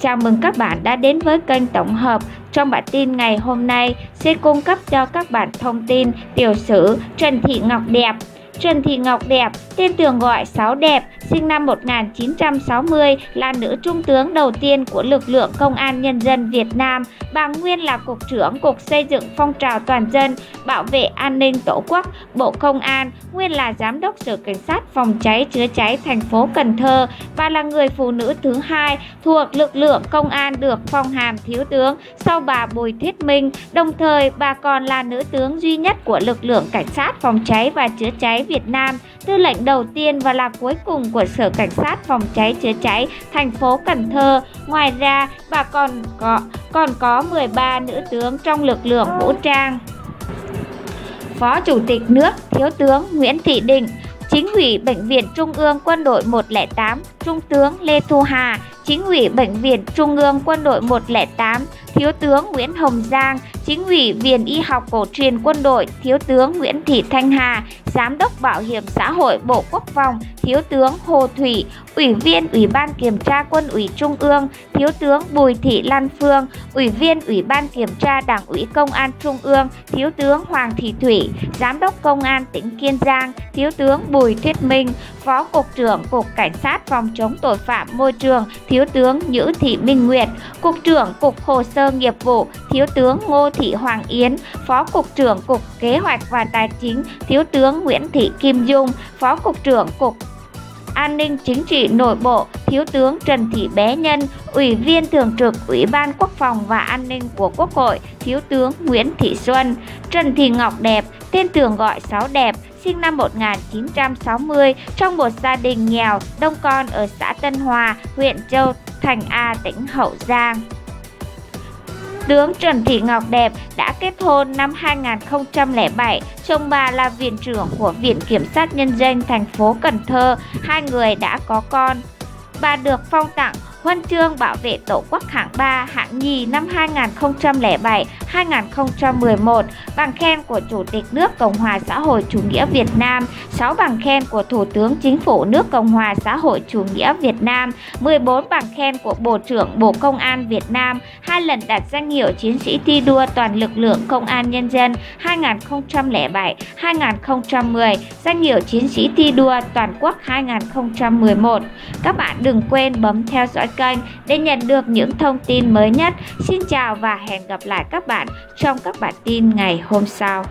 Chào mừng các bạn đã đến với kênh tổng hợp. Trong bản tin ngày hôm nay, sẽ cung cấp cho các bạn thông tin tiểu sử Trần Thị Ngọc Đẹp. Trần Thị Ngọc Đẹp, tên thường gọi Sáu Đẹp, sinh năm 1960, là nữ trung tướng đầu tiên của lực lượng Công an Nhân dân Việt Nam. Bà nguyên là Cục trưởng Cục Xây dựng Phong trào Toàn dân, Bảo vệ An ninh Tổ quốc, Bộ Công an, nguyên là Giám đốc Sở Cảnh sát Phòng cháy chữa cháy thành phố Cần Thơ và là người phụ nữ thứ hai thuộc lực lượng Công an được phong hàm Thiếu tướng sau bà Bùi Thiết Minh. Đồng thời, bà còn là nữ tướng duy nhất của lực lượng Cảnh sát Phòng cháy và chữa cháy Việt Nam, tư lệnh đầu tiên và là cuối cùng của Sở Cảnh sát Phòng cháy chữa cháy thành phố Cần Thơ. Ngoài ra, bà còn có còn có 13 nữ tướng trong lực lượng vũ trang. Phó Chủ tịch nước Thiếu tướng Nguyễn Thị Định, Chính ủy Bệnh viện Trung ương Quân đội 108, Trung tướng Lê Thu Hà, Chính ủy Bệnh viện Trung ương Quân đội 108, Thiếu tướng Nguyễn Hồng Giang, Chính ủy Viện Y học Cổ truyền Quân đội, Thiếu tướng Nguyễn Thị Thanh Hà, Giám đốc Bảo hiểm xã hội Bộ Quốc phòng, Thiếu tướng Hồ Thủy, Ủy viên Ủy ban Kiểm tra Quân ủy Trung ương, Thiếu tướng Bùi Thị Lan Phương, Ủy viên Ủy ban Kiểm tra Đảng ủy Công an Trung ương, Thiếu tướng Hoàng Thị Thủy, Giám đốc Công an tỉnh Kiên Giang, Thiếu tướng Bùi Thuyết Minh, Phó Cục trưởng Cục Cảnh sát Phòng chống tội phạm môi trường, Thiếu tướng Nhữ Thị Minh Nguyệt, Cục trưởng Cục Hồ sơ nghiệp vụ, Thiếu tướng Ngô Thị Hoàng Yến, Phó Cục trưởng Cục Kế hoạch và Tài chính, Thiếu tướng Nguyễn Thị Kim Dung, Phó Cục trưởng Cục An ninh Chính trị Nội bộ, Thiếu tướng Trần Thị Bé Nhân, Ủy viên Thường trực Ủy ban Quốc phòng và An ninh của Quốc hội, Thiếu tướng Nguyễn Thị Xuân, Trần Thị Ngọc Đẹp, tên thường gọi Sáu Đẹp, sinh năm 1960 trong một gia đình nghèo đông con ở xã Tân Hòa, huyện Châu Thành A, tỉnh Hậu Giang. Tướng Trần Thị Ngọc Đẹp đã kết hôn năm 2007, chồng bà là viện trưởng của Viện Kiểm sát Nhân dân thành phố Cần Thơ, hai người đã có con. Bà được phong tặng Huân chương bảo vệ Tổ quốc hạng 3, hạng nhì năm 2007-2011, bằng khen của Chủ tịch nước Cộng hòa xã hội chủ nghĩa Việt Nam, 6 bằng khen của Thủ tướng Chính phủ nước Cộng hòa xã hội chủ nghĩa Việt Nam, 14 bằng khen của Bộ trưởng Bộ Công an Việt Nam, hai lần đạt danh hiệu chiến sĩ thi đua toàn lực lượng Công an Nhân dân 2007-2010, danh hiệu chiến sĩ thi đua toàn quốc 2011. Các bạn đừng quên bấm theo dõi kênh để nhận được những thông tin mới nhất. Xin chào và hẹn gặp lại các bạn trong các bản tin ngày hôm sau.